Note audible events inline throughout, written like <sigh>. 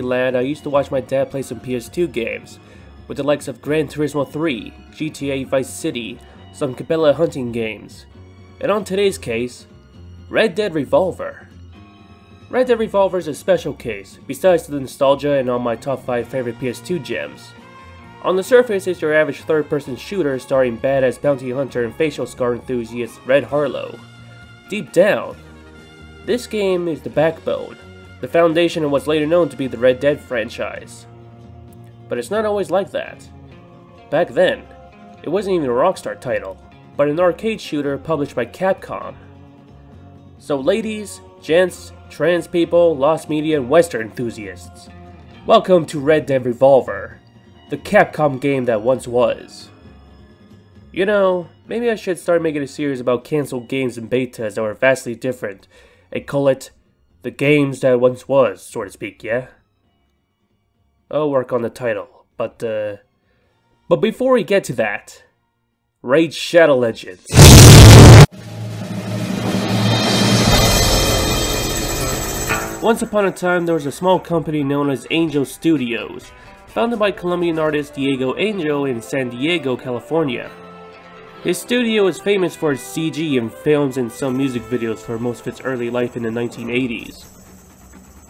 When I used to watch my dad play some PS2 games, with the likes of Gran Turismo 3, GTA Vice City, some Cabela hunting games, and on today's case, Red Dead Revolver. Red Dead Revolver is a special case, besides the nostalgia and all my top 5 favorite PS2 gems. On the surface, it's your average third-person shooter starring badass bounty hunter and facial scar enthusiast Red Harlow. Deep down, this game is the backbone, the foundation of what's later known to be the Red Dead franchise. But it's not always like that. Back then, it wasn't even a Rockstar title, but an arcade shooter published by Capcom. So ladies, gents, trans people, lost media, and western enthusiasts, welcome to Red Dead Revolver, the Capcom game that once was. You know, maybe I should start making a series about cancelled games and betas that were vastly different, and call it the games that once was, so to speak, yeah? I'll work on the title, but, uh... But before we get to that, Raid Shadow Legends. Once upon a time, there was a small company known as Angel Studios, founded by Colombian artist Diego Angel in San Diego, California. His studio is famous for its CG and films and some music videos for most of its early life in the 1980s.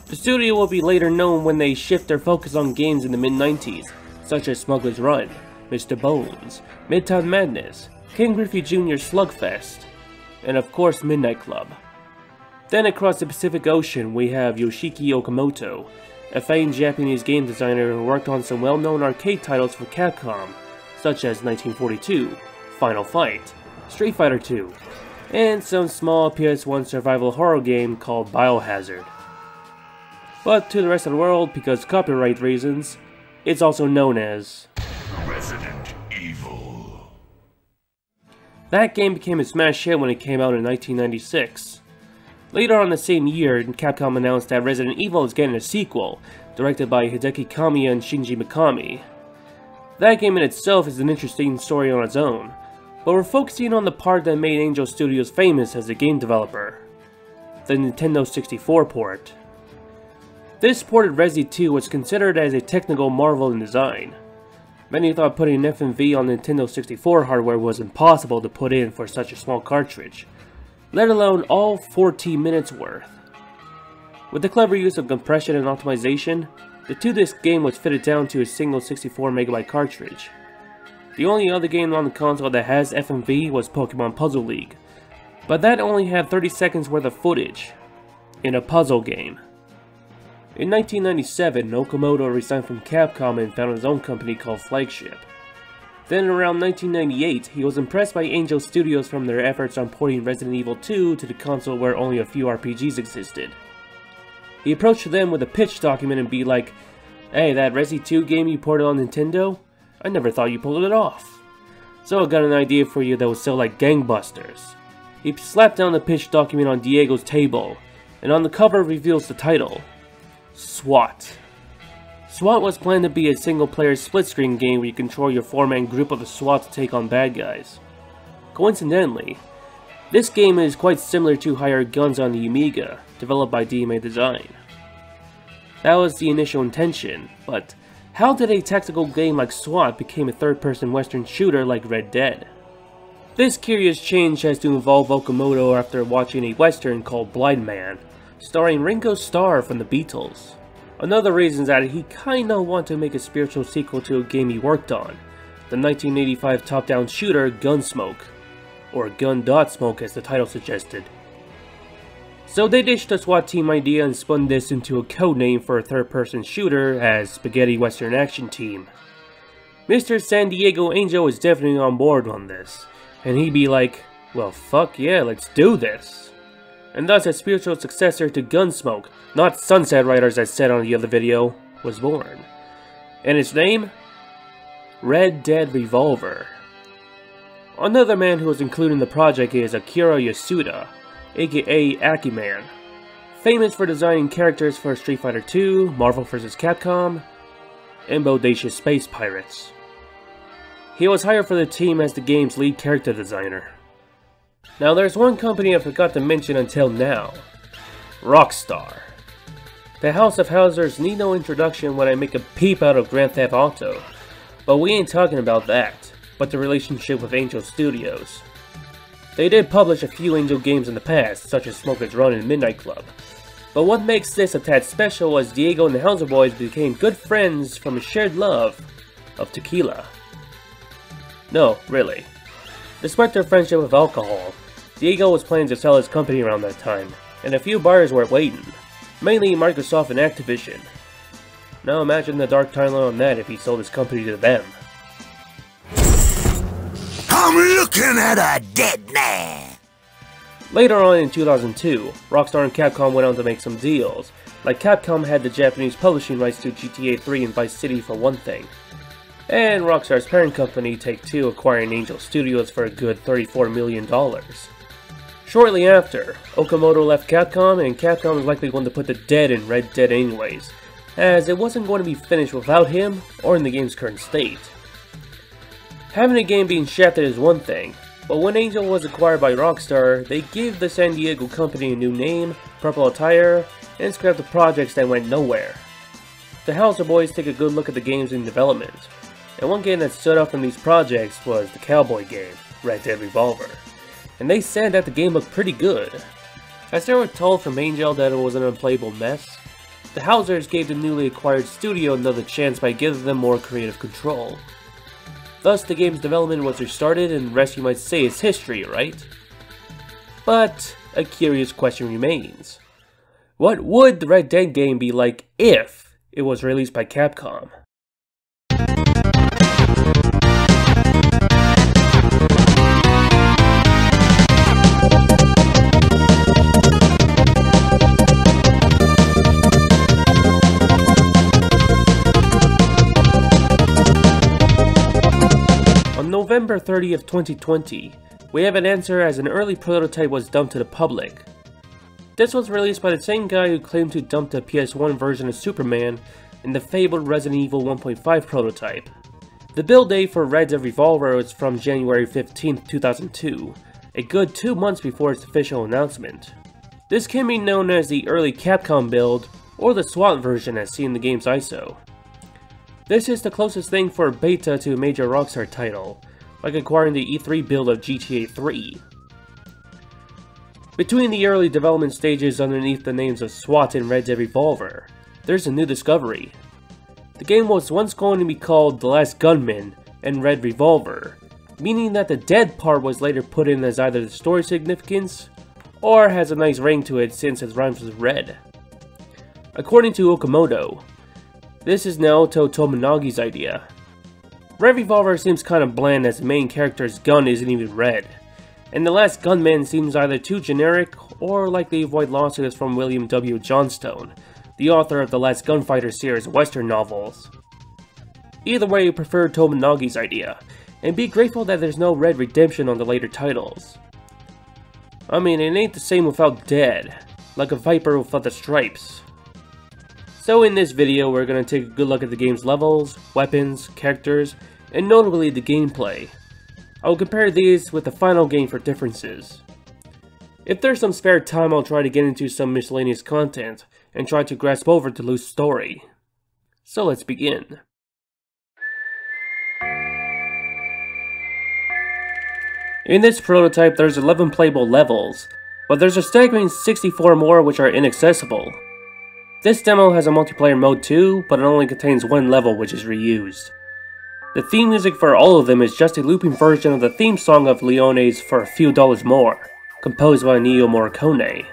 The studio will be later known when they shift their focus on games in the mid-90s, such as Smuggler's Run, Mr. Bones, Midtown Madness, Ken Griffey Jr. Slugfest, and of course Midnight Club. Then across the Pacific Ocean we have Yoshiki Okamoto, a famed Japanese game designer who worked on some well-known arcade titles for Capcom, such as 1942, Final Fight, Street Fighter II, and some small PS1 survival horror game called Biohazard. But to the rest of the world, because copyright reasons, it's also known as Resident Evil. That game became a smash hit when it came out in 1996. Later on the same year, Capcom announced that Resident Evil is getting a sequel, directed by Hideki Kamiya and Shinji Mikami. That game in itself is an interesting story on its own, but we're focusing on the part that made Angel Studios famous as a game developer, the Nintendo 64 port. This ported Resi 2 was considered as a technical marvel in design. Many thought putting an FMV on Nintendo 64 hardware was impossible to put in for such a small cartridge, let alone all 14 minutes worth. With the clever use of compression and optimization, the 2-disc game was fitted down to a single 64MB cartridge. The only other game on the console that has FMV was Pokemon Puzzle League, but that only had 30 seconds worth of footage, in a puzzle game. In 1997, Okamoto resigned from Capcom and founded his own company called Flagship. Then around 1998, he was impressed by Angel Studios from their efforts on porting Resident Evil 2 to the console where only a few RPGs existed. He approached them with a pitch document and be like, Hey, that Resi 2 game you ported on Nintendo? I never thought you pulled it off. So I got an idea for you that would sell like gangbusters. He slapped down the pitch document on Diego's table, and on the cover reveals the title, SWAT. SWAT was planned to be a single-player split-screen game where you control your four-man group of the SWAT to take on bad guys. Coincidentally, this game is quite similar to Hired Guns on the Amiga, developed by DMA Design. That was the initial intention, but how did a tactical game like SWAT become a third-person western shooter like Red Dead? This curious change has to involve Okamoto after watching a western called Blind Man, starring Ringo Starr from the Beatles. Another reason is that he kinda wanted to make a spiritual sequel to a game he worked on, the 1985 top-down shooter Gunsmoke, or Gun.Smoke as the title suggested. So they ditched the SWAT team idea and spun this into a codename for a third-person shooter as Spaghetti Western Action Team. Mr. San Diego Angel is definitely on board on this, and he'd be like, well fuck yeah, let's do this and thus a spiritual successor to Gunsmoke, not Sunset Riders as said on the other video, was born. And its name? Red Dead Revolver. Another man who was included in the project is Akira Yasuda, aka Akiman, famous for designing characters for Street Fighter II, Marvel vs. Capcom, and Bodacious Space Pirates. He was hired for the team as the game's lead character designer. Now there's one company I forgot to mention until now. Rockstar. The House of Housers need no introduction when I make a peep out of Grand Theft Auto, but we ain't talking about that, but the relationship with Angel Studios. They did publish a few Angel games in the past, such as Smuggler's Run and Midnight Club, but what makes this a tad special was Diego and the Houser boys became good friends from a shared love of tequila. No, really. Despite their friendship with alcohol, Diego was planning to sell his company around that time, and a few buyers were waiting, mainly Microsoft and Activision. Now imagine the dark timeline on that if he sold his company to them. I'm looking at a dead man. Later on in 2002, Rockstar and Capcom went on to make some deals, like Capcom had the Japanese publishing rights to GTA 3 and Vice City for one thing, and Rockstar's parent company Take-Two acquiring Angel Studios for a good $34 million. Shortly after, Okamoto left Capcom and Capcom was likely going to put the dead in Red Dead anyways, as it wasn't going to be finished without him or in the game's current state. Having a game being shafted is one thing, but when Angel was acquired by Rockstar, they gave the San Diego company a new name, purple attire, and scrapped the projects that went nowhere. The Houser boys take a good look at the games in development, and one game that stood out from these projects was the cowboy game, Red Dead Revolver, and they said that the game looked pretty good. As they were told from Angel that it was an unplayable mess, the Housers gave the newly acquired studio another chance by giving them more creative control. Thus, the game's development was restarted, and rest you might say is history, right? But a curious question remains. What would the Red Dead game be like if it was released by Capcom? November 30th, 2020, we have an answer as an early prototype was dumped to the public. This was released by the same guy who claimed to dump the PS1 version of Superman in the fabled Resident Evil 1.5 prototype. The build date for Red Dead Revolver was from January 15, 2002, a good two months before its official announcement. This can be known as the early Capcom build, or the SWAT version as seen in the game's ISO. This is the closest thing for beta to a major Rockstar title, like acquiring the E3 build of GTA 3. Between the early development stages underneath the names of SWAT and Red Dead Revolver, there's a new discovery. The game was once going to be called The Last Gunman and Red Revolver, meaning that the dead part was later put in as either the story significance or has a nice ring to it since it rhymes with red. According to Okamoto, this is Naoto Tominagi's idea. Red Revolver seems kinda bland as the main character's gun isn't even red, and the last gunman seems either too generic or like the avoid lawsuits from William W. Johnstone, the author of the Last Gunfighter series western novels. Either way, prefer Tominagi's idea, and be grateful that there's no red redemption on the later titles. I mean, it ain't the same without dead, like a viper without the stripes. So in this video, we're going to take a good look at the game's levels, weapons, characters, and notably the gameplay. I will compare these with the final game for differences. If there's some spare time, I'll try to get into some miscellaneous content, and try to grasp over the loose story. So let's begin. In this prototype, there's 11 playable levels, but there's a staggering 64 more which are inaccessible. This demo has a multiplayer mode too, but it only contains one level which is reused. The theme music for all of them is just a looping version of the theme song of Leone's For a Few Dollars More, composed by Ennio Morricone.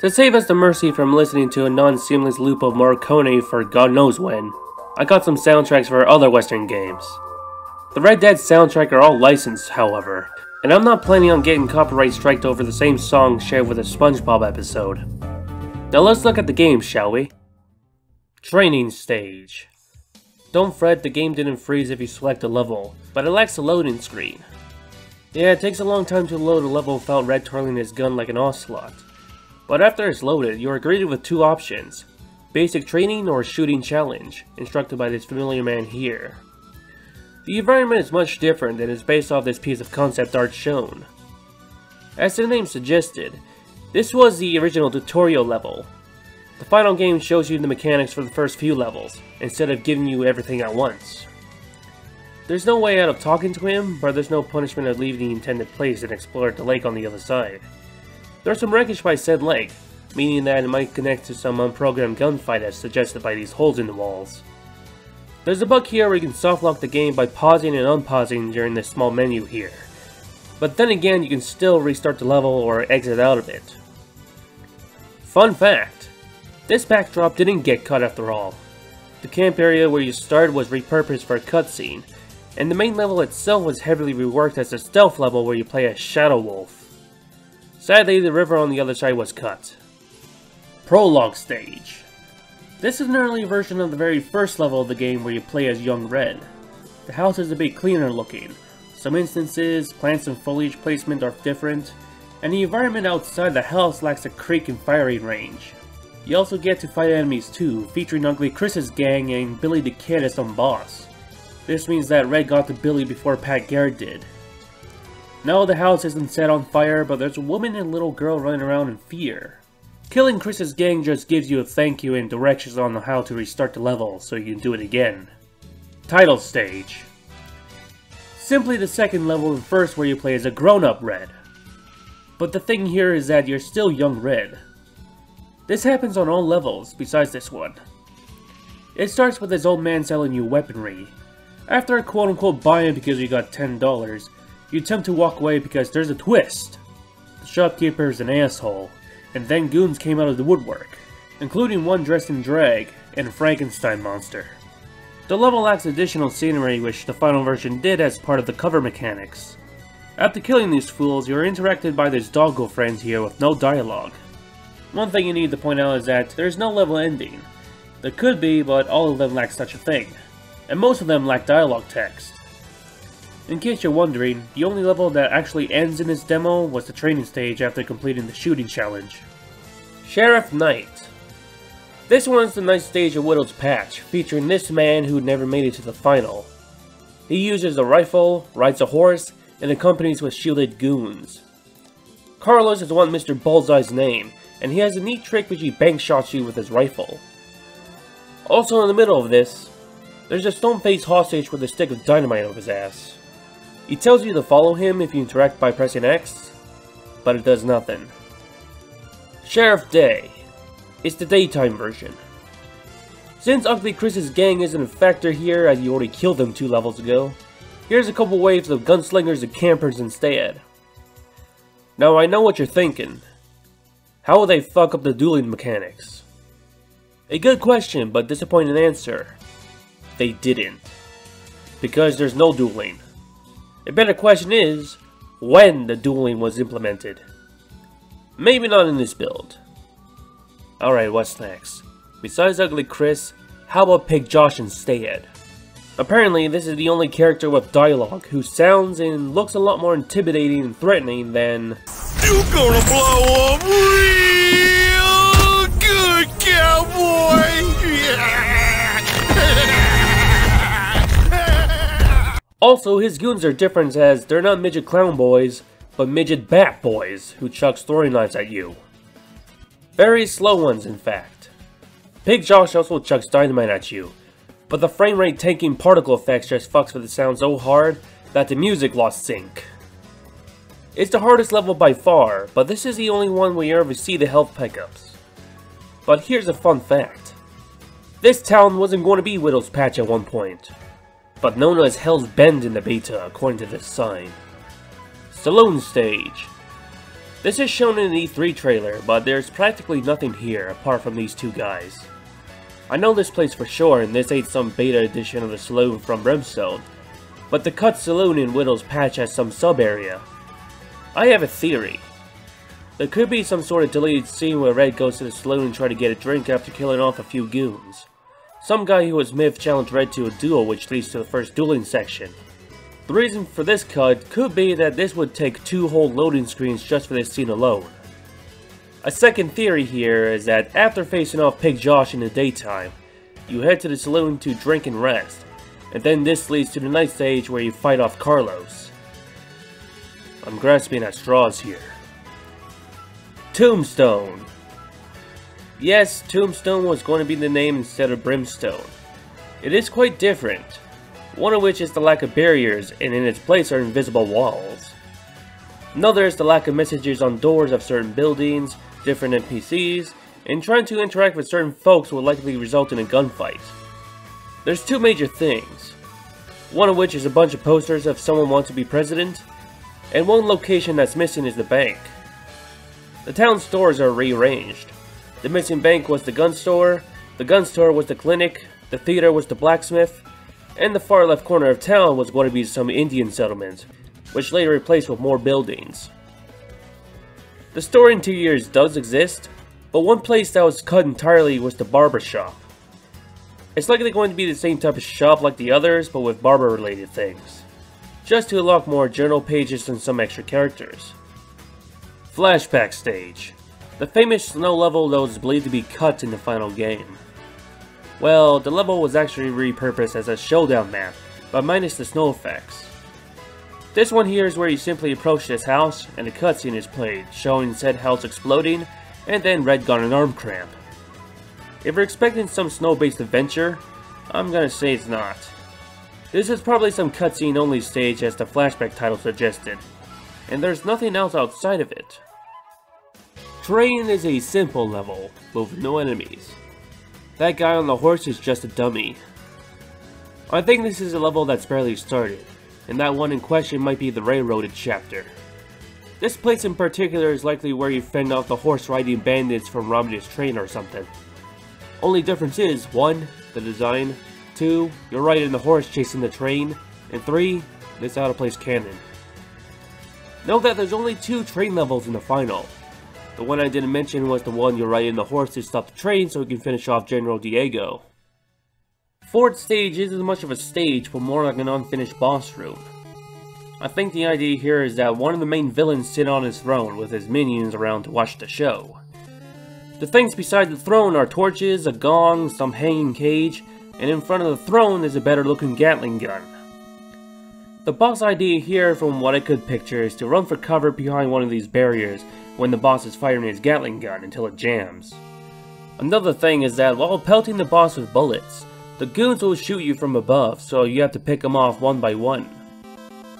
To save us the mercy from listening to a non-seamless loop of Morricone for God knows when, I got some soundtracks for other western games. The Red Dead soundtrack are all licensed, however, and I'm not planning on getting copyright striked over the same song shared with a SpongeBob episode. Now let's look at the game, shall we? Training Stage. Don't fret, the game didn't freeze if you select a level, but it lacks a loading screen. Yeah, it takes a long time to load a level without Red twirling his gun like an ocelot. But after it's loaded, you are greeted with two options, Basic Training or Shooting Challenge, instructed by this familiar man here. The environment is much different and is based off this piece of concept art shown. As the name suggested, this was the original tutorial level, The final game shows you the mechanics for the first few levels, instead of giving you everything at once. There's no way out of talking to him, but there's no punishment of leaving the intended place and explore the lake on the other side. There's some wreckage by said lake, meaning that it might connect to some unprogrammed gunfight as suggested by these holes in the walls. There's a bug here where you can softlock the game by pausing and unpausing during this small menu here. But then again, you can still restart the level or exit out of it. Fun fact, this backdrop didn't get cut after all. The camp area where you start was repurposed for a cutscene, and the main level itself was heavily reworked as a stealth level where you play as Shadow Wolf. Sadly, the river on the other side was cut. Prologue Stage This is an early version of the very first level of the game where you play as Young Red. The house is a bit cleaner looking. Some instances, plants and foliage placement are different, and the environment outside the house lacks a creek and firing range. You also get to fight enemies too, featuring Ugly Chris's gang and Billy the Kid as some boss. This means that Red got to Billy before Pat Garrett did. No, the house isn't set on fire, but there's a woman and little girl running around in fear. Killing Chris's gang just gives you a thank you and directions on how to restart the level so you can do it again. Title Stage Simply the second level and first where you play as a grown-up Red. But the thing here is that you're still young Red. This happens on all levels, besides this one. It starts with this old man selling you weaponry, after a quote-unquote buy-in because you got $10, you attempt to walk away because there's a twist. The shopkeeper is an asshole, and then goons came out of the woodwork, including one dressed in drag and a Frankenstein monster. The level lacks additional scenery which the final version did as part of the cover mechanics. After killing these fools, you're interacted by this doggo friend here with no dialogue. One thing you need to point out is that there's no level ending. There could be, but all of them lack such a thing and most of them lack dialogue text. In case you're wondering, the only level that actually ends in this demo was the training stage after completing the shooting challenge. Sheriff Night. This one's the night stage of Widow's Patch, featuring this man who never made it to the final. He uses a rifle, rides a horse, and accompanies with shielded goons. Carlos is one Mr. Bullseye's name, and he has a neat trick which he bank shots you with his rifle. Also in the middle of this, there's a stone-faced hostage with a stick of dynamite over his ass. He tells you to follow him if you interact by pressing X, but it does nothing. Sheriff Day. It's the daytime version. Since Ugly Chris's gang isn't a factor here as you already killed them two levels ago, here's a couple waves of gunslingers and campers instead. Now I know what you're thinking. How will they fuck up the dueling mechanics? A good question, but disappointing answer they didn't. Because there's no dueling. A better question is, when the dueling was implemented. Maybe not in this build. Alright, what's next? Besides Ugly Chris, how about Pig Josh instead? Apparently, this is the only character with dialogue who sounds and looks a lot more intimidating and threatening than... You gonna blow up real good, cowboy! <laughs> Also, his goons are different as they're not midget clown boys, but midget bat boys who chuck story knives at you. Very slow ones, in fact. Pig Josh also chucks dynamite at you, but the frame rate tanking particle effects just fucks with the sound so hard that the music lost sync. It's the hardest level by far, but this is the only one where you ever see the health pickups. But here's a fun fact. This town wasn't going to be Widow's Patch at one point but known as Hell's Bend in the beta according to this sign. Saloon Stage. This is shown in the E3 trailer, but there's practically nothing here apart from these two guys. I know this place for sure and this ain't some beta edition of the saloon from Brimstone, but the cut saloon in Widow's Patch has some sub-area. I have a theory. There could be some sort of deleted scene where Red goes to the saloon and try to get a drink after killing off a few goons. Some guy who was myth challenged Red to a duel which leads to the first dueling section. The reason for this cut could be that this would take two whole loading screens just for this scene alone. A second theory here is that after facing off Pig Josh in the daytime, you head to the saloon to drink and rest, and then this leads to the night stage where you fight off Carlos. I'm grasping at straws here. Tombstone Yes, Tombstone was going to be the name instead of Brimstone. It is quite different, one of which is the lack of barriers and in its place are invisible walls. Another is the lack of messages on doors of certain buildings, different NPCs, and trying to interact with certain folks will likely result in a gunfight. There's two major things, one of which is a bunch of posters of someone wants to be president, and one location that's missing is the bank. The town stores are rearranged. The missing bank was the gun store, the gun store was the clinic, the theater was the blacksmith, and the far left corner of town was going to be some Indian settlement, which later replaced with more buildings. The store interiors does exist, but one place that was cut entirely was the barber shop. It's likely going to be the same type of shop like the others, but with barber related things. Just to unlock more journal pages and some extra characters. Flashback stage. The famous snow level that was believed to be cut in the final game. Well, the level was actually repurposed as a showdown map, but minus the snow effects. This one here is where you simply approach this house, and a cutscene is played, showing said house exploding, and then Red got an arm cramp. If you're expecting some snow-based adventure, I'm gonna say it's not. This is probably some cutscene only stage as the flashback title suggested, and there's nothing else outside of it. Terrain is a simple level, with no enemies. That guy on the horse is just a dummy. I think this is a level that's barely started, and that one in question might be the railroaded chapter. This place in particular is likely where you fend off the horse riding bandits from his train or something. Only difference is, 1. The design, 2. You're riding the horse chasing the train, and 3. This out of place cannon. Note that there's only two train levels in the final. The one I didn't mention was the one you're riding the horse to stop the train so you can finish off General Diego. Fourth stage isn't much of a stage, but more like an unfinished boss room. I think the idea here is that one of the main villains sit on his throne with his minions around to watch the show. The things beside the throne are torches, a gong, some hanging cage, and in front of the throne is a better looking Gatling gun. The boss idea here, from what I could picture, is to run for cover behind one of these barriers when the boss is firing his Gatling gun until it jams. Another thing is that while pelting the boss with bullets, the goons will shoot you from above, so you have to pick them off one by one.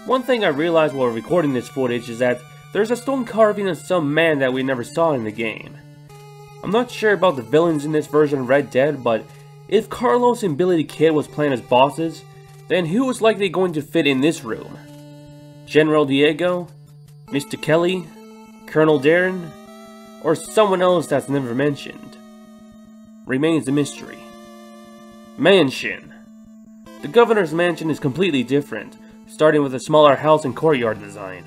One thing I realized while recording this footage is that there's a stone carving of some man that we never saw in the game. I'm not sure about the villains in this version of Red Dead, but if Carlos and Billy the Kid was playing as bosses, then who was likely going to fit in this room? General Diego? Mr. Kelly? Colonel Darren? Or someone else that's never mentioned? Remains a mystery. Mansion. The governor's mansion is completely different, starting with a smaller house and courtyard design.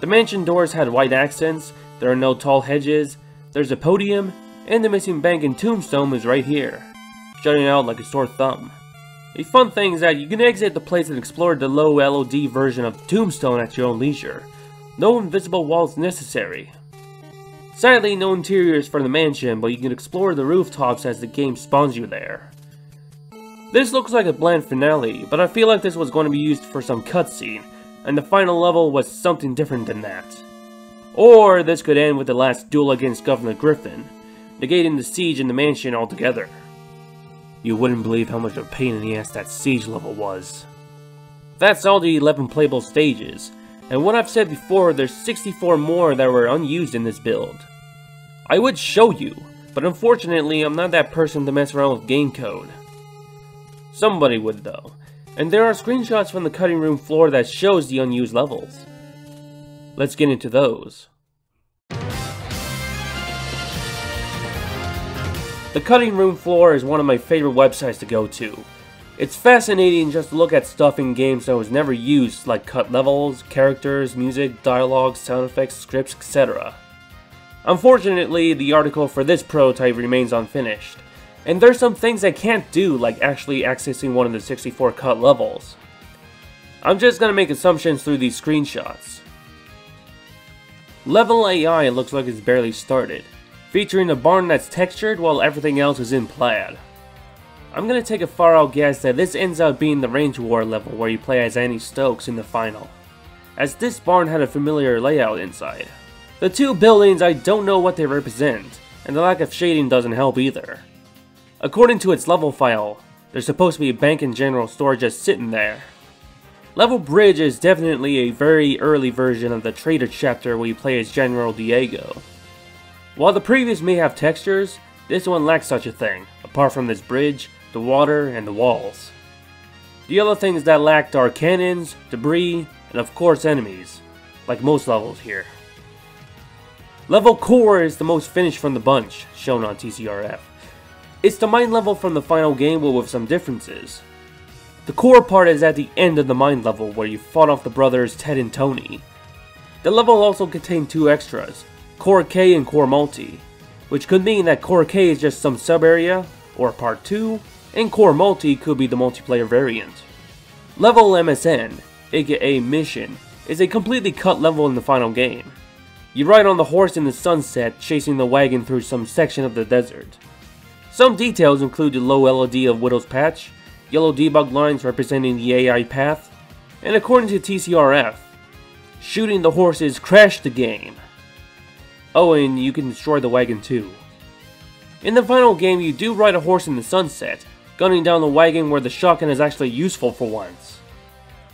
The mansion doors had white accents, there are no tall hedges, there's a podium, and the missing bank and tombstone is right here, jutting out like a sore thumb. A fun thing is that you can exit the place and explore the low LOD version of Tombstone at your own leisure. No invisible walls necessary. Sadly, no interiors for the mansion, but you can explore the rooftops as the game spawns you there. This looks like a bland finale, but I feel like this was going to be used for some cutscene, and the final level was something different than that. Or this could end with the last duel against Governor Griffin, negating the siege in the mansion altogether. You wouldn't believe how much of a pain in the ass that siege level was. That's all the 11 playable stages, and what I've said before, there's 64 more that were unused in this build. I would show you, but unfortunately I'm not that person to mess around with game code. Somebody would though, and there are screenshots from the cutting room floor that shows the unused levels. Let's get into those. The cutting room floor is one of my favorite websites to go to. It's fascinating just to look at stuff in games that was never used, like cut levels, characters, music, dialogue, sound effects, scripts, etc. Unfortunately, the article for this prototype remains unfinished, and there's some things I can't do, like actually accessing one of the 64 cut levels. I'm just gonna make assumptions through these screenshots. Level AI looks like it's barely started, featuring a barn that's textured while everything else is in plaid. I'm gonna take a far out guess that this ends up being the range war level where you play as Annie Stokes in the final, as this barn had a familiar layout inside. The two buildings I don't know what they represent, and the lack of shading doesn't help either. According to its level file, there's supposed to be a bank and general store just sitting there. Level Bridge is definitely a very early version of the Traitor chapter where you play as General Diego. While the previous may have textures, this one lacks such a thing, apart from this bridge, the water, and the walls. The other things that lacked are cannons, debris, and of course enemies, like most levels here. Level Core is the most finished from the bunch, shown on TCRF. It's the mine level from the final game but with some differences. The core part is at the end of the mine level where you fought off the brothers Ted and Tony. The level also contained two extras, Core K and Core Multi, which could mean that Core K is just some sub-area, or part 2, and Core Multi could be the multiplayer variant. Level MSN, aka Mission, is a completely cut level in the final game. You ride on the horse in the sunset, chasing the wagon through some section of the desert. Some details include the low LOD of Widow's Patch, yellow debug lines representing the AI path, and according to TCRF, shooting the horses crashed the game. Oh, and you can destroy the wagon too. In the final game, you do ride a horse in the sunset, gunning down the wagon where the shotgun is actually useful for once.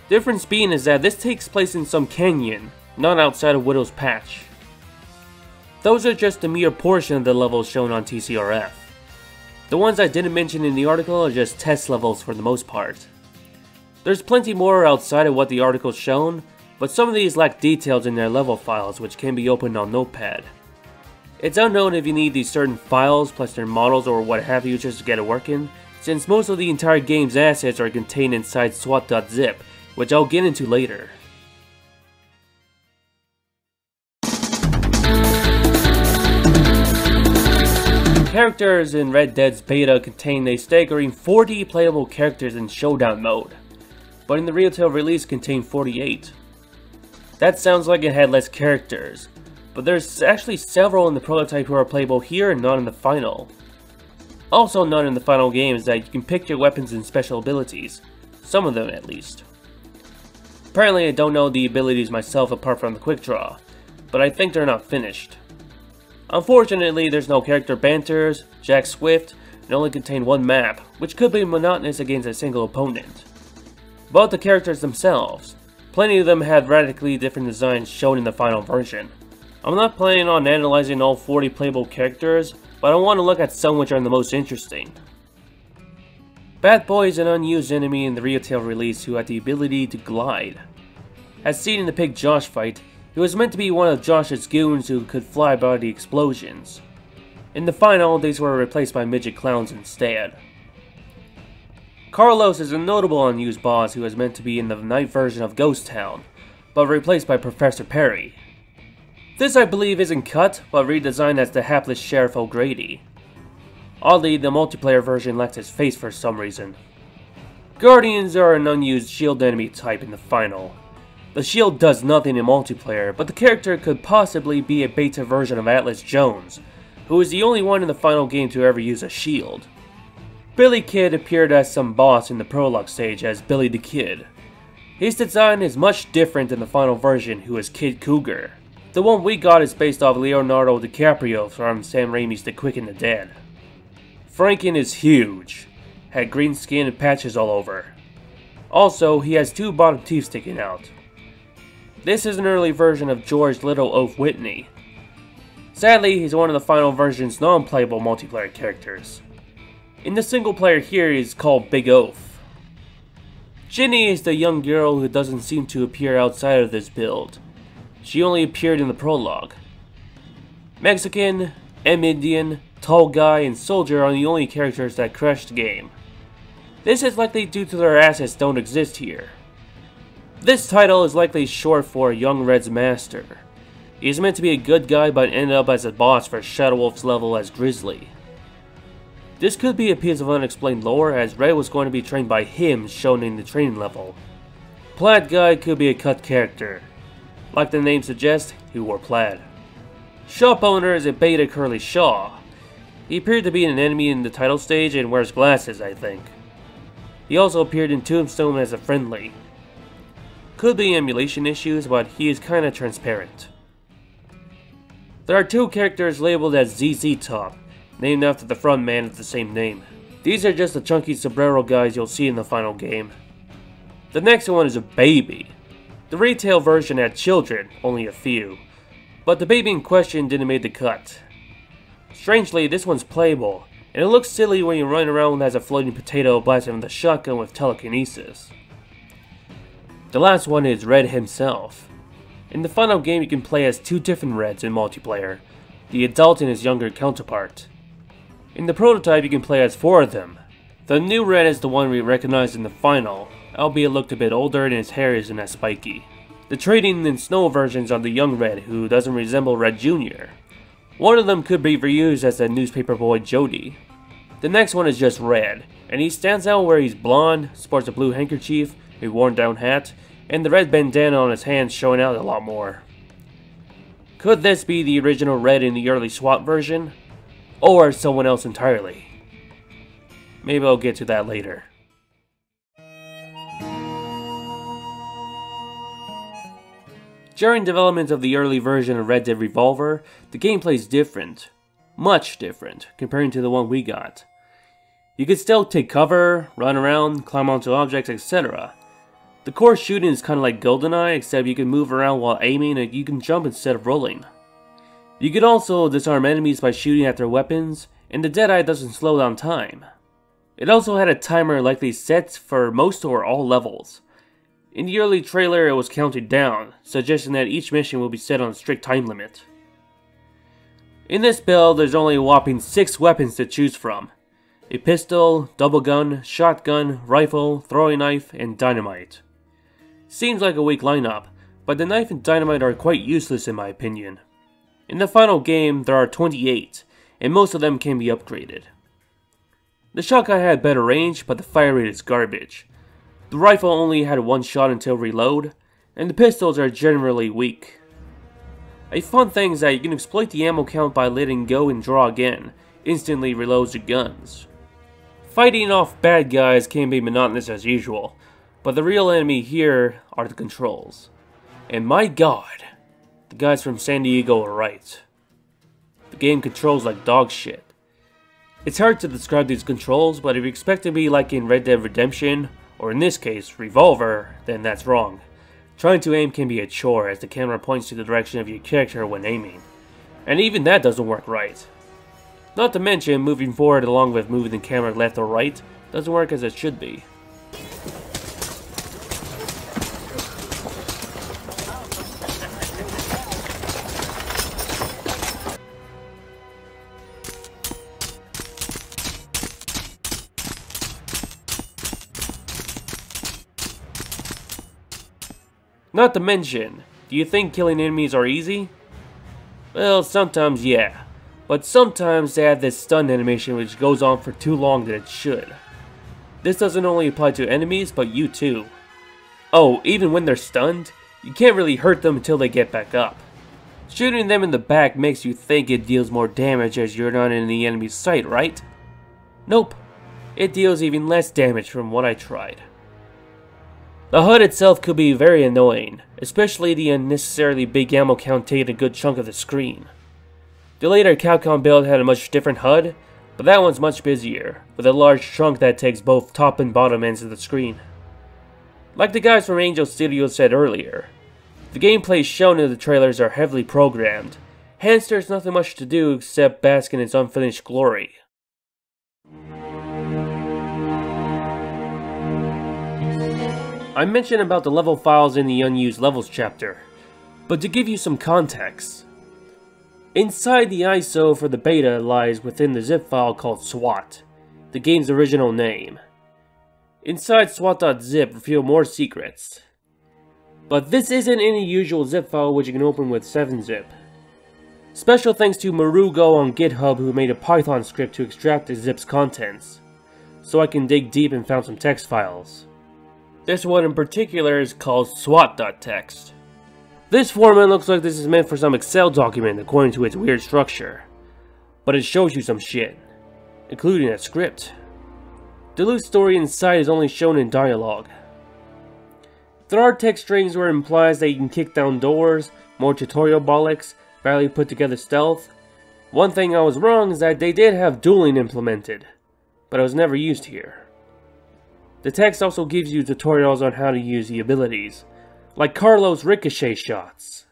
Difference being is that this takes place in some canyon, not outside of Widow's Patch. Those are just a mere portion of the levels shown on TCRF. The ones I didn't mention in the article are just test levels for the most part. There's plenty more outside of what the article's shown, but some of these lack details in their level files which can be opened on Notepad. It's unknown if you need these certain files plus their models or what have you just to get it working, since most of the entire game's assets are contained inside swat.zip, which I'll get into later. Characters in Red Dead's beta contain a staggering 40 playable characters in Showdown mode, but in the retail release contain 48. That sounds like it had less characters, but there's actually several in the prototype who are playable here and not in the final. Also not in the final game is that you can pick your weapons and special abilities, some of them at least. Apparently I don't know the abilities myself apart from the quick draw, but I think they're not finished. Unfortunately, there's no character banters, Jack Swift, and only contain one map, which could be monotonous against a single opponent. But the characters themselves, plenty of them had radically different designs shown in the final version. I'm not planning on analyzing all 40 playable characters, but I want to look at some which are the most interesting. Bat Boy is an unused enemy in the retail release who had the ability to glide. As seen in the Pig Josh fight, he was meant to be one of Josh's goons who could fly by the explosions. In the final, these were replaced by midget clowns instead. Carlos is a notable unused boss who was meant to be in the night version of Ghost Town, but replaced by Professor Perry. This I believe isn't cut, but redesigned as the hapless Sheriff O'Grady. Oddly, the multiplayer version lacked his face for some reason. Guardians are an unused shield enemy type in the final, the shield does nothing in multiplayer, but the character could possibly be a beta version of Atlas Jones, who is the only one in the final game to ever use a shield. Billy Kid appeared as some boss in the prologue stage as Billy the Kid. His design is much different than the final version who is Kid Cougar. The one we got is based off Leonardo DiCaprio from Sam Raimi's The Quick and the Dead. Franken is huge, had green skin and patches all over. Also, he has two bottom teeth sticking out. This is an early version of George Little Oaf Whitney. Sadly, he's one of the final version's non-playable multiplayer characters. In the single player here, he's called Big Oaf. Ginny is the young girl who doesn't seem to appear outside of this build. She only appeared in the prologue. Mexican, M-Indian, Tall Guy, and Soldier are the only characters that crashed the game. This is likely due to their assets don't exist here. This title is likely short for Young Red's Master. He is meant to be a good guy but ended up as a boss for Shadow Wolf's level as Grizzly. This could be a piece of unexplained lore as Red was going to be trained by him shown in the training level. Plaid Guy could be a cut character. Like the name suggests, he wore plaid. Shop Owner is a beta Curly Shaw. He appeared to be an enemy in the title stage and wears glasses, I think. He also appeared in Tombstone as a friendly. Could be emulation issues, but he is kinda transparent. There are two characters labeled as ZZ Top, named after the front man of the same name. These are just the chunky sombrero guys you'll see in the final game. The next one is a baby. The retail version had children, only a few, but the baby in question didn't make the cut. Strangely, this one's playable, and it looks silly when you run around as a floating potato blasting a shotgun with telekinesis. The last one is Red himself. In the final game you can play as two different Reds in multiplayer, the adult and his younger counterpart. In the prototype you can play as four of them. The new Red is the one we recognized in the final, albeit looked a bit older and his hair isn't as spiky. The trading and snow versions are the young Red who doesn't resemble Red Jr. One of them could be reused as the newspaper boy Jody. The next one is just Red, and he stands out where he's blonde, sports a blue handkerchief, a worn down hat, and the red bandana on his hands showing out a lot more. Could this be the original Red in the early SWAT version? Or someone else entirely? Maybe I'll get to that later. During development of the early version of Red Dead Revolver, the gameplay is different. Much different, comparing to the one we got. You could still take cover, run around, climb onto objects, etc. The core shooting is kinda like GoldenEye, except you can move around while aiming and you can jump instead of rolling. You can also disarm enemies by shooting at their weapons, and the Deadeye doesn't slow down time. It also had a timer likely set for most or all levels. In the early trailer it was counted down, suggesting that each mission will be set on a strict time limit. In this build, there's only a whopping 6 weapons to choose from. A pistol, double gun, shotgun, rifle, throwing knife, and dynamite. Seems like a weak lineup, but the knife and dynamite are quite useless in my opinion. In the final game, there are 28, and most of them can be upgraded. The shotgun had better range, but the fire rate is garbage. The rifle only had one shot until reload, and the pistols are generally weak. A fun thing is that you can exploit the ammo count by letting go and draw again, instantly reloads your guns. Fighting off bad guys can be monotonous as usual, but the real enemy here are the controls. And my god, the guys from San Diego are right. The game controls like dog shit. It's hard to describe these controls, but if you expect to be like in Red Dead Redemption, or in this case, Revolver, then that's wrong. Trying to aim can be a chore as the camera points to the direction of your character when aiming. And even that doesn't work right. Not to mention, moving forward along with moving the camera left or right doesn't work as it should be. Not to mention, do you think killing enemies are easy? Well, sometimes yeah, but sometimes they have this stun animation which goes on for too long than it should. This doesn't only apply to enemies, but you too. Oh, even when they're stunned, you can't really hurt them until they get back up. Shooting them in the back makes you think it deals more damage as you're not in the enemy's sight, right? Nope. It deals even less damage from what I tried. The HUD itself could be very annoying, especially the unnecessarily big ammo count taking a good chunk of the screen. The later Capcom build had a much different HUD, but that one's much busier, with a large chunk that takes both top and bottom ends of the screen. Like the guys from Angel Studios said earlier, the gameplay shown in the trailers are heavily programmed, hence there's nothing much to do except bask in its unfinished glory. I mentioned about the level files in the unused levels chapter, but to give you some context, inside the ISO for the beta lies within the zip file called SWAT, the game's original name. Inside SWAT.zip reveal more secrets. But this isn't any usual zip file which you can open with 7-zip. Special thanks to Murugo on GitHub who made a Python script to extract the zip's contents, so I can dig deep and found some text files. This one in particular is called SWAT.txt. This format looks like this is meant for some Excel document according to its weird structure. But it shows you some shit, including a script. The story inside is only shown in dialogue. There are text strings where it implies that you can kick down doors, more tutorial bollocks, barely put together stealth. One thing I was wrong is that they did have dueling implemented, but it was never used here. The text also gives you tutorials on how to use the abilities, like Carlos' ricochet shots.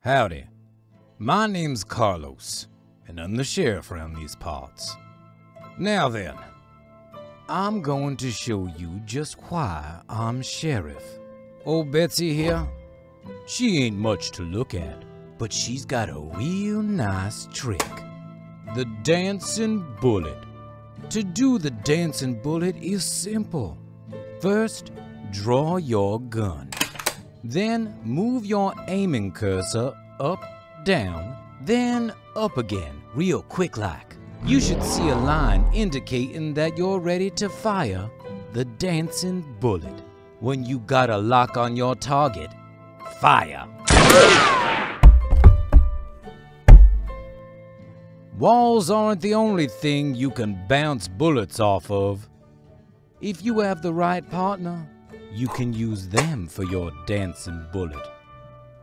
Howdy. My name's Carlos, and I'm the sheriff around these parts. Now then, I'm going to show you just why I'm sheriff. Old Betsy here, she ain't much to look at, but she's got a real nice trick. The dancing bullet. To do the dancing bullet is simple. First, draw your gun. Then move your aiming cursor up, down, then up again, real quick like. You should see a line indicating that you're ready to fire the dancing bullet. When you got a lock on your target, fire. Walls aren't the only thing you can bounce bullets off of. If you have the right partner, you can use them for your dancing bullet.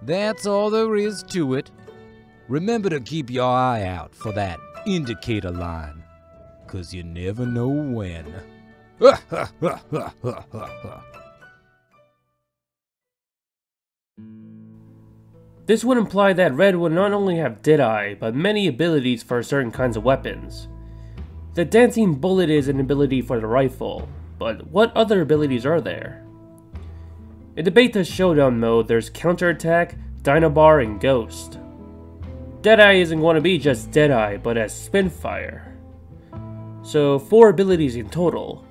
That's all there is to it. Remember to keep your eye out for that indicator line, cause you never know when. <laughs> This would imply that Red would not only have Deadeye, but many abilities for certain kinds of weapons. The Dancing Bullet is an ability for the rifle, but what other abilities are there? In the Beta Showdown mode, there's Counterattack, Dynabar, and Ghost. Deadeye isn't going to be just Deadeye, but as Spinfire. So, four abilities in total.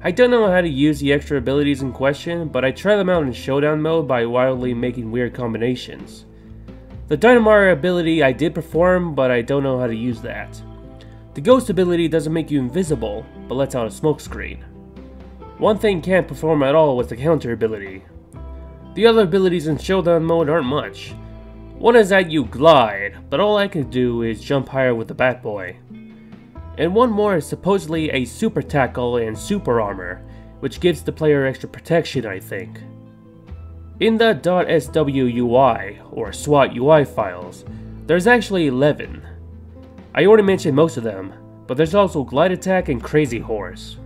I don't know how to use the extra abilities in question, but I try them out in Showdown mode by wildly making weird combinations. The Dynamar ability I did perform, but I don't know how to use that. The Ghost ability doesn't make you invisible, but lets out a smoke screen. One thing can't perform at all was the counter ability. The other abilities in Showdown mode aren't much. One is that you glide, but all I can do is jump higher with the Batboy. And one more is supposedly a super tackle and super armor, which gives the player extra protection I think. In the .swui, or SWAT UI files, there's actually 11. I already mentioned most of them, but there's also Glide Attack and Crazy Horse.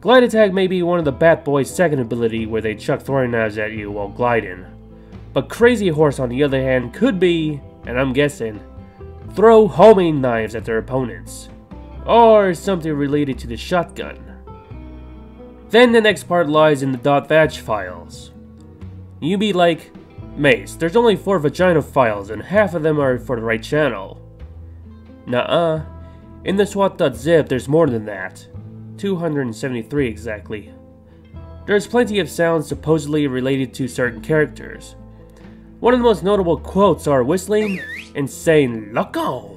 Glide Attack may be one of the Bat Boys' second ability where they chuck throwing knives at you while gliding. But Crazy Horse on the other hand could be, and I'm guessing, throw homing knives at their opponents. Or something related to the shotgun. Then the next part lies in the .vag files. You be like, Mace, there's only 4 vagina files and half of them are for the right channel. Nuh-uh. In the SWAT.zip there's more than that. 273 exactly. There's plenty of sounds supposedly related to certain characters. One of the most notable quotes are whistling and saying lock on.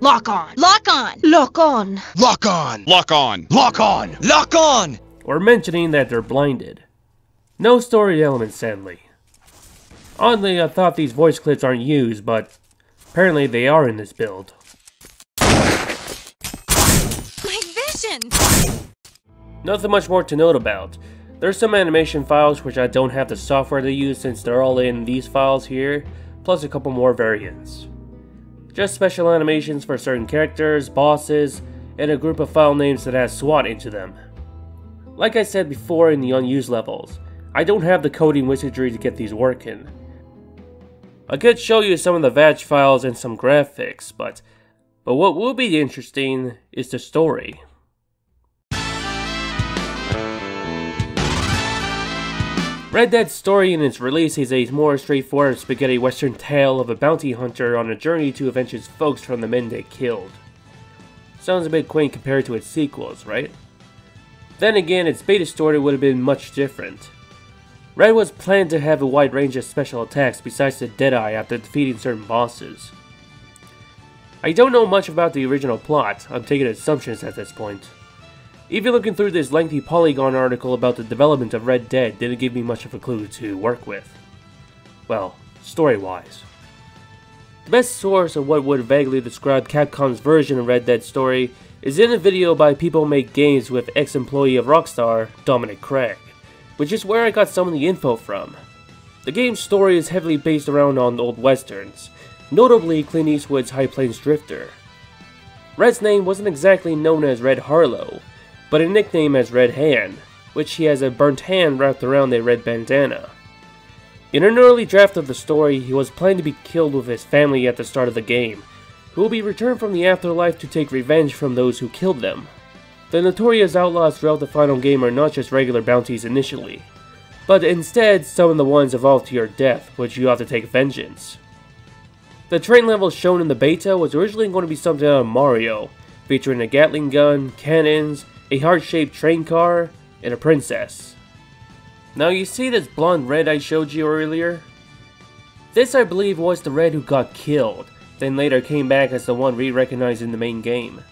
Lock on. Lock on. Lock on. Lock on! Lock on! Lock on! Lock on! or mentioning that they're blinded. No story elements, sadly. Oddly, I thought these voice clips aren't used, but apparently they are in this build. My vision. Nothing much more to note about. There's some animation files which I don't have the software to use since they're all in these files here, plus a couple more variants. Just special animations for certain characters, bosses, and a group of file names that has SWAT into them. Like I said before in the unused levels, I don't have the coding wizardry to get these working. I could show you some of the VAG files and some graphics, but but what will be interesting is the story. Red Dead story in its release is a more straightforward spaghetti western tale of a bounty hunter on a journey to avenge his folks from the men they killed. Sounds a bit quaint compared to its sequels, right? Then again, its beta story would have been much different. Red was planned to have a wide range of special attacks besides the Deadeye after defeating certain bosses. I don't know much about the original plot, I'm taking assumptions at this point. Even looking through this lengthy Polygon article about the development of Red Dead didn't give me much of a clue to work with. Well, story-wise. The best source of what would vaguely describe Capcom's version of Red Dead story is in a video by People Make Games with ex-employee of Rockstar, Dominic Craig, which is where I got some of the info from. The game's story is heavily based around on old westerns, notably Clint Eastwood's High Plains Drifter. Red's name wasn't exactly known as Red Harlow, but a nickname as Red Hand, which he has a burnt hand wrapped around a red bandana. In an early draft of the story, he was planned to be killed with his family at the start of the game, who will be returned from the afterlife to take revenge from those who killed them. The notorious outlaws throughout the final game are not just regular bounties initially, but instead some of the ones evolve to your death, which you have to take vengeance. The train level shown in the beta was originally going to be something out of Mario, featuring a Gatling gun, cannons, a heart-shaped train car, and a princess. Now you see this blonde red I showed you earlier? This I believe was the red who got killed, then later came back as the one re-recognized in the main game.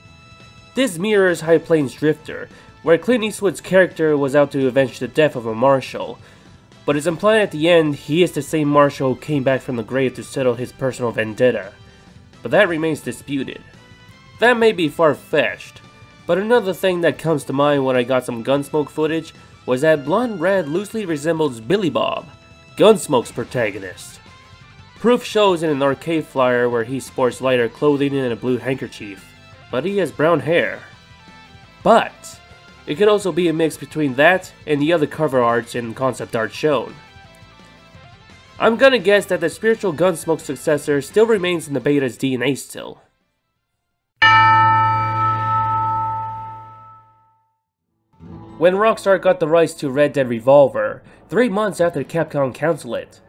This mirrors High Plains Drifter, where Clint Eastwood's character was out to avenge the death of a marshal, but it's implied at the end he is the same marshal who came back from the grave to settle his personal vendetta, but that remains disputed. That may be far-fetched, but another thing that comes to mind when I got some Gunsmoke footage was that Blonde Red loosely resembles Billy Bob, Gunsmoke's protagonist. Proof shows in an arcade flyer where he sports lighter clothing and a blue handkerchief, but he has brown hair. But, it could also be a mix between that and the other cover arts and concept art shown. I'm gonna guess that the spiritual Gunsmoke successor still remains in the beta's DNA still. When Rockstar got the rights to Red Dead Revolver, three months after Capcom canceled it,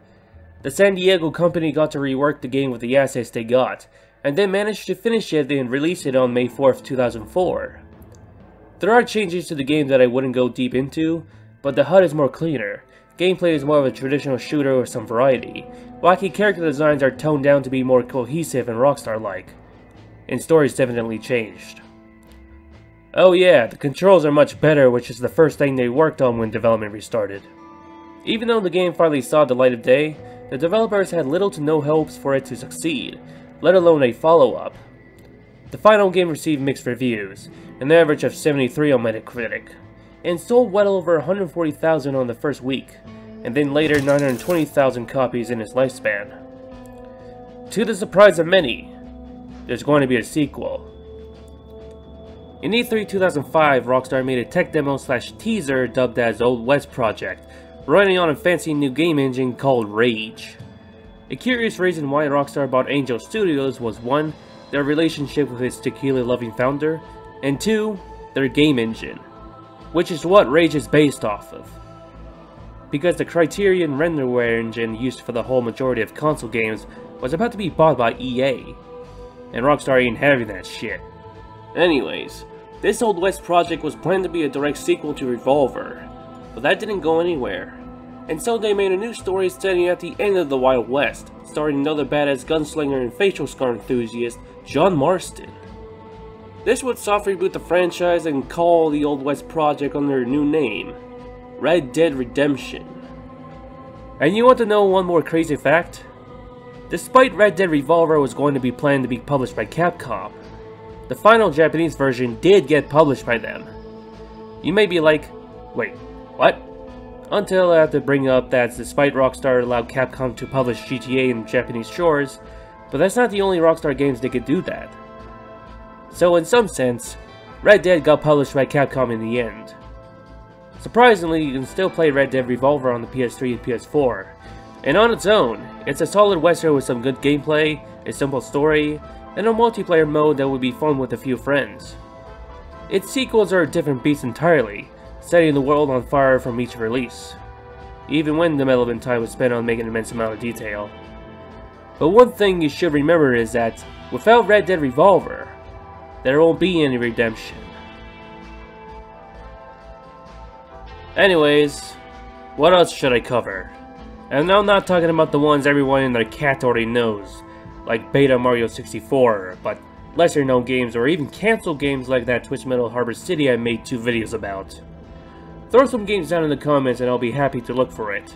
the San Diego company got to rework the game with the assets they got, and then managed to finish it and release it on May 4th, 2004. There are changes to the game that I wouldn't go deep into, but the HUD is more cleaner, gameplay is more of a traditional shooter with some variety, wacky character designs are toned down to be more cohesive and Rockstar-like, and stories definitely changed. Oh yeah, the controls are much better which is the first thing they worked on when development restarted. Even though the game finally saw the light of day, the developers had little to no hopes for it to succeed, let alone a follow-up. The final game received mixed reviews, an average of 73 on Metacritic, and sold well over 140,000 on the first week, and then later 920,000 copies in its lifespan. To the surprise of many, there's going to be a sequel, in E3 2005, Rockstar made a tech demo slash teaser dubbed as Old West Project, running on a fancy new game engine called Rage. A curious reason why Rockstar bought Angel Studios was 1. Their relationship with its tequila-loving founder, and 2. Their game engine, which is what Rage is based off of. Because the Criterion renderware engine used for the whole majority of console games was about to be bought by EA, and Rockstar ain't having that shit. Anyways, this Old West project was planned to be a direct sequel to Revolver, but that didn't go anywhere. And so they made a new story setting at the end of the Wild West, starring another badass gunslinger and facial scar enthusiast, John Marston. This would soft reboot the franchise and call the Old West project under a new name, Red Dead Redemption. And you want to know one more crazy fact? Despite Red Dead Revolver was going to be planned to be published by Capcom, the final Japanese version did get published by them. You may be like, wait, what? Until I have to bring up that despite Rockstar allowed Capcom to publish GTA in Japanese shores, but that's not the only Rockstar games they could do that. So in some sense, Red Dead got published by Capcom in the end. Surprisingly, you can still play Red Dead Revolver on the PS3 and PS4, and on its own, it's a solid western with some good gameplay, a simple story, and a multiplayer mode that would be fun with a few friends. Its sequels are a different beast entirely, setting the world on fire from each release, even when the relevant time was spent on making an immense amount of detail. But one thing you should remember is that, without Red Dead Revolver, there won't be any redemption. Anyways, what else should I cover? And I'm not talking about the ones everyone in their cat already knows, like Beta Mario 64, but lesser known games or even cancelled games like that Twisted Metal Harbor City I made two videos about. Throw some games down in the comments and I'll be happy to look for it.